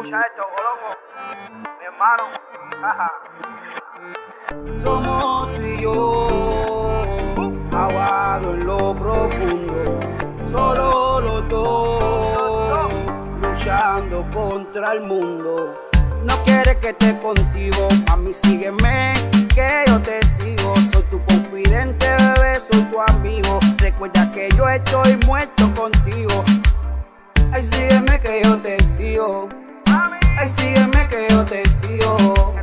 Escucha esto. Mi hermano. Somos tú y yo, ahogado en lo profundo, solo los dos, luchando contra el mundo. No quieres que esté contigo, mami, sígueme, que yo te sigo. Soy tu confidente, bebé, soy tu amigo. Recuerda que yo estoy muerto contigo. Ay, sígueme que yo te sigo. Ay, sígueme que yo te sigo.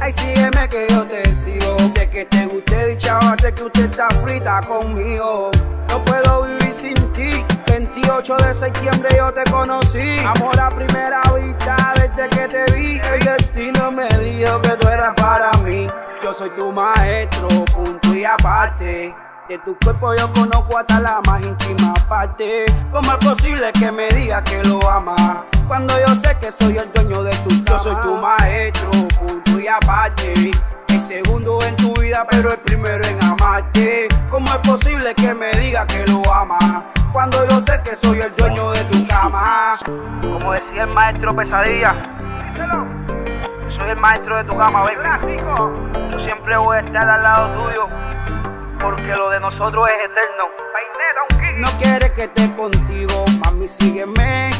Ay, sígueme que yo te sigo. Sé que te guste dicha que usted está frita conmigo. No puedo vivir sin ti. 28 de septiembre yo te conocí. Amor a primera vista desde que te vi. El destino me dijo que tú eras para mí. Yo soy tu maestro, punto y aparte. De tu cuerpo yo conozco hasta la más íntima parte. ¿Cómo es posible que me digas que lo amas? Cuando yo sé que soy el dueño de tu cama. Yo soy tu maestro, punto y aparte. El segundo en tu vida, pero el primero en amarte. ¿Cómo es posible que me digas que lo amas? Cuando yo sé que soy el dueño de tu cama. Como decía el maestro Pesadilla. Yo soy el maestro de tu cama, baby. Yo siempre voy a estar al lado tuyo. Porque lo de nosotros es eterno. No quieres que esté contigo, mami, sígueme,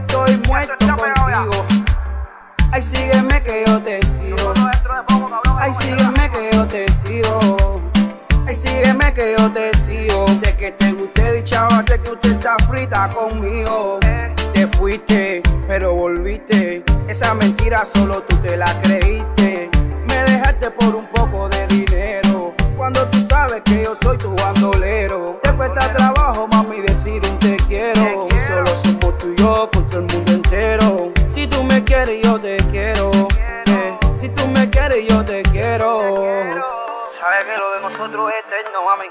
estoy muerto contigo. Ay, sígueme que yo te sigo. Ay, sígueme que yo te sigo. Ay, sígueme que yo te sigo. Sé que te dicha sé que usted está frita conmigo. Te fuiste, pero volviste. Esa mentira solo tú te la creíste. Me dejaste por un poco de dinero. Cuando tú sabes que yo soy tu bandolero. Yo contra el mundo entero. Si tú me quieres, yo te quiero. Eh, Si tú me quieres, yo te quiero. Sabes que lo de nosotros es eterno, mami.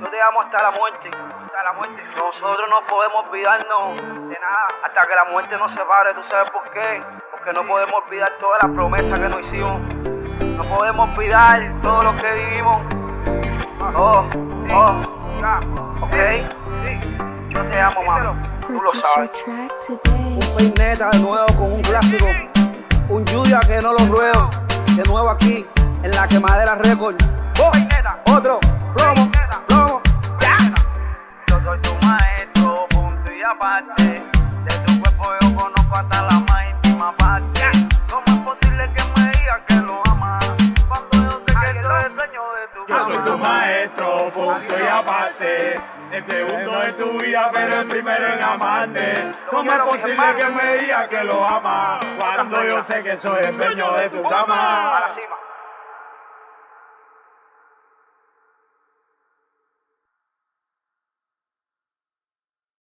Yo te amo hasta la muerte. Hasta la muerte. Nosotros no podemos olvidarnos de nada. Hasta que la muerte nos separe. ¿Tú sabes por qué? Porque no podemos olvidar todas las promesas que nos hicimos. No podemos olvidar todo lo que vivimos. Oh, oh, Ok. Yo te amo, mami. Tú lo sabes. track today. Un peineta de nuevo con un clásico. Un Julia que no lo ruedo. De nuevo aquí, en la quemadera record. Oh, otro, plomo, plomo. Ya. Yo soy tu maestro, punto y aparte. De tu cuerpo yo conozco hasta la más íntima parte. Tu maestro, punto y aparte. El segundo de tu vida, pero el primero en amarte. ¿Cómo es posible que me digas que lo amas? Cuando yo sé que soy el dueño de tu cama.